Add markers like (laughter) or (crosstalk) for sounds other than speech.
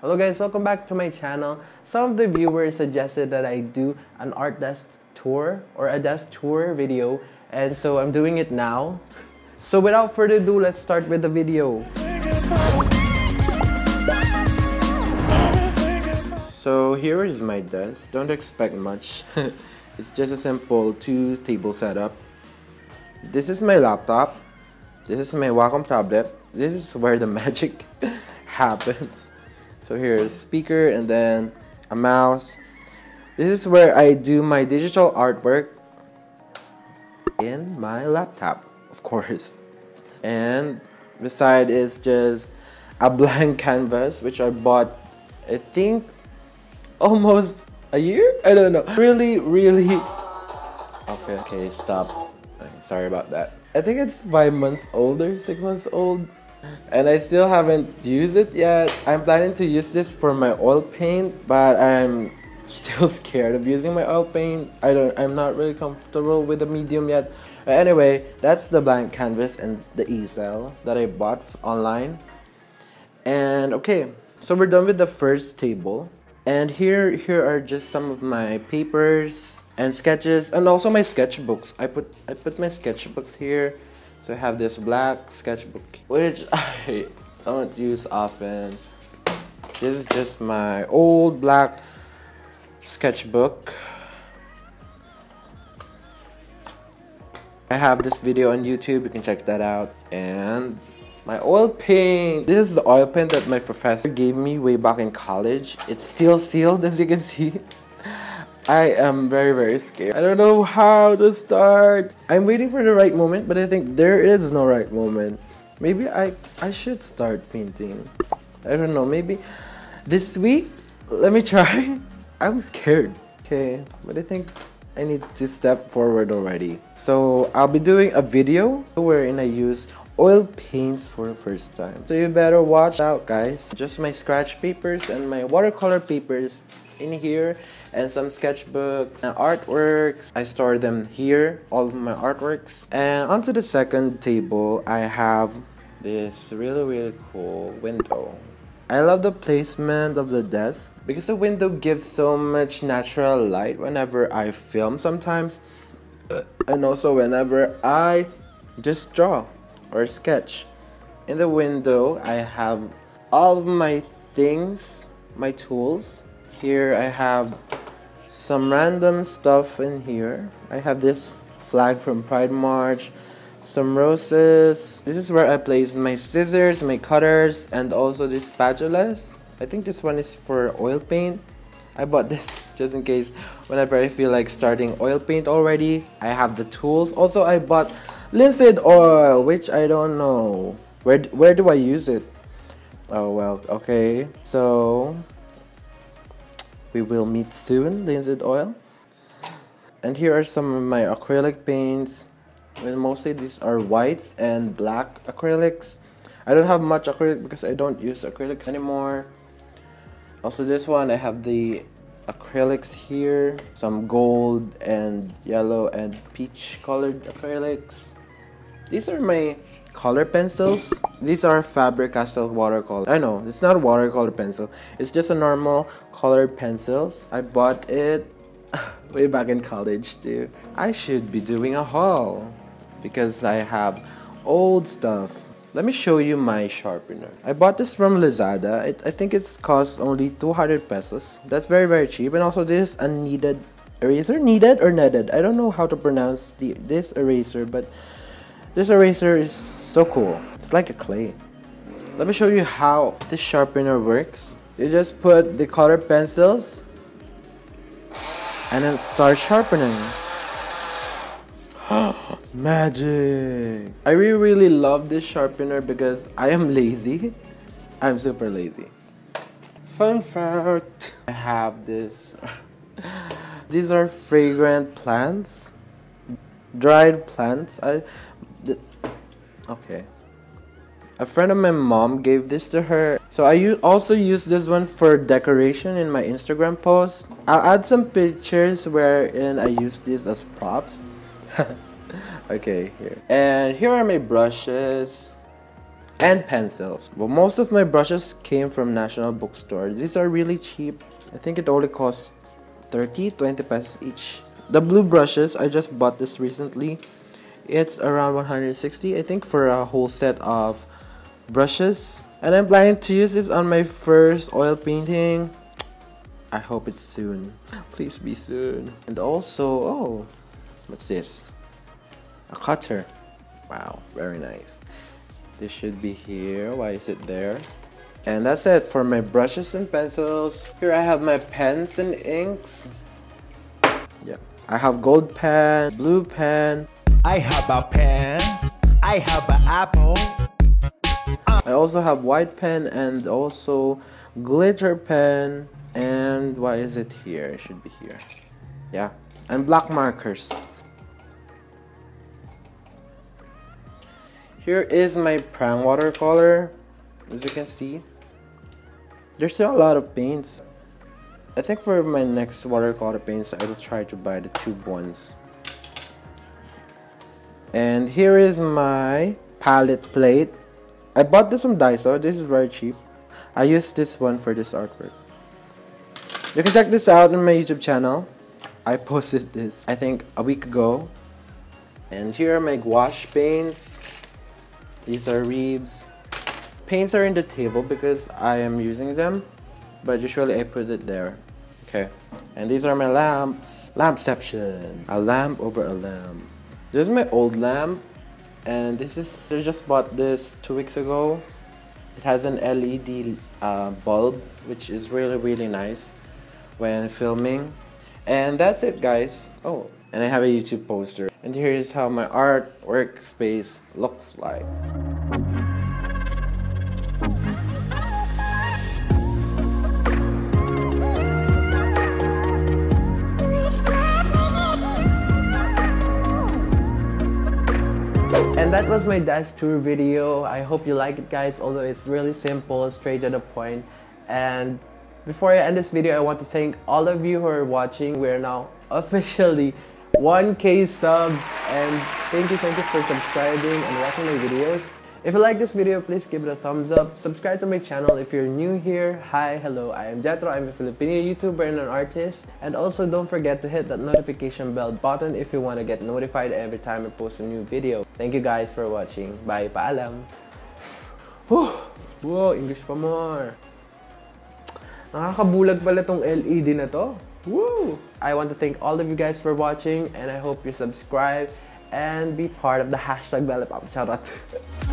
Hello guys, welcome back to my channel. Some of the viewers suggested that I do an art desk tour or a desk tour video and so I'm doing it now. So without further ado, let's start with the video. So here is my desk. Don't expect much. (laughs) it's just a simple two table setup. This is my laptop. This is my Wacom tablet. This is where the (laughs) magic (laughs) happens. So here's speaker and then a mouse. This is where I do my digital artwork in my laptop, of course. And beside is just a blank (laughs) canvas which I bought I think almost a year? I don't know. Really, really Okay, okay, stop. Sorry about that. I think it's five months old or six months old and I still haven't used it yet. I'm planning to use this for my oil paint, but I'm still (laughs) scared of using my oil paint. I don't I'm not really comfortable with the medium yet. But anyway, that's the blank canvas and the easel that I bought online. And okay, so we're done with the first table. And here here are just some of my papers and sketches and also my sketchbooks. I put I put my sketchbooks here so I have this black sketchbook, which (laughs) I don't use often. This is just my old black sketchbook. I have this video on YouTube, you can check that out. And my oil paint. This is the oil paint that my professor gave me way back in college. It's still sealed as you can see. (laughs) I am very, very scared. I don't know how to start. I'm waiting for the right moment, but I think there is no right moment. Maybe I, I should start painting. I don't know, maybe this week? Let me try. (laughs) I'm scared. Okay, but I think I need to step forward already. So I'll be doing a video wherein I use oil paints for the first time. So you better watch out guys. Just my scratch papers and my watercolor papers in here and some sketchbooks and artworks. I store them here, all of my artworks. And onto the second table, I have this really, really cool window. I love the placement of the desk because the window gives so much natural light whenever I film sometimes and also whenever I just draw or sketch. In the window, I have all of my things, my tools, here I have some random stuff in here. I have this flag from Pride March, some roses. This is where I place my scissors, my cutters, and also these spatulas. I think this one is for oil paint. I bought this (laughs) just in case whenever I feel like starting oil paint already. I have the tools. Also, I bought linseed oil, which I don't know. Where, where do I use it? Oh, well, okay. So, we will meet soon, linseed oil. And here are some of my acrylic paints. Well, mostly these are whites and black acrylics. I don't have much acrylic because I don't use acrylics anymore. Also this one, I have the acrylics here. Some gold and yellow and peach colored acrylics. These are my color pencils. These are Faber-Castell watercolor. I know, it's not watercolor pencil. It's just a normal colored pencils. I bought it (laughs) way back in college too. I should be doing a haul because I have old stuff. Let me show you my sharpener. I bought this from Lazada. It, I think it's cost only 200 pesos. That's very very cheap. And also this unneeded eraser, needed or netted. I don't know how to pronounce the this eraser, but this eraser is so cool. It's like a clay. Let me show you how this sharpener works. You just put the color pencils and then start sharpening. (gasps) Magic! I really really love this sharpener because I am lazy. I'm super lazy. Fun fact! I have this. (laughs) These are fragrant plants. Dried plants. I Okay. A friend of my mom gave this to her. So I also use this one for decoration in my Instagram post. I'll add some pictures wherein I use this as props. (laughs) okay, here. And here are my brushes. and pencils. Well, most of my brushes came from National Bookstore. These are really cheap. I think it only costs 30, 20 pesos each. The blue brushes, I just bought this recently. It's around 160, I think, for a whole set of brushes. And I'm planning to use this on my first oil painting. I hope it's soon. Please be soon. And also, oh, what's this? A cutter. Wow, very nice. This should be here. Why is it there? And that's it for my brushes and pencils. Here I have my pens and inks. Yeah. I have gold pen, blue pen. I have a pen. I have an apple. I also have white pen and also glitter pen. And why is it here? It should be here. Yeah. And black markers. Here is my Prang watercolor. As you can see. There's still a lot of paints. I think for my next watercolor paints, I will try to buy the tube ones. And here is my palette plate. I bought this from Daiso. This is very cheap. I used this one for this artwork. You can check this out on my YouTube channel. I posted this, I think, a week ago. And here are my gouache paints. These are Reeves. Paints are in the table because I am using them. But usually I put it there. Okay. And these are my lamps. Lampception. A lamp over a lamp. This is my old lamp. And this is, I just bought this two weeks ago. It has an LED uh, bulb, which is really, really nice when filming. And that's it, guys. Oh, and I have a YouTube poster. And here's how my art workspace looks like. That was my desk tour video. I hope you like it guys, although it's really simple, straight to the point. And before I end this video, I want to thank all of you who are watching. We're now (laughs) officially 1k subs and thank you, thank you for subscribing and watching my videos. If you like this video, please give it a thumbs up. Subscribe to my channel if you're new here. Hi, hello, I am Jetro. I'm a Filipino YouTuber and an artist. And also don't forget to hit that notification bell button if you want to get notified every time I post a new video. Thank you guys for watching. Bye, paalam. Whoa, English pa more. Nakakabulag pala tong LED na to. Woo! I want to thank all of you guys for watching and I hope you subscribe and be part of the hashtag Bellepop. Charot. (laughs)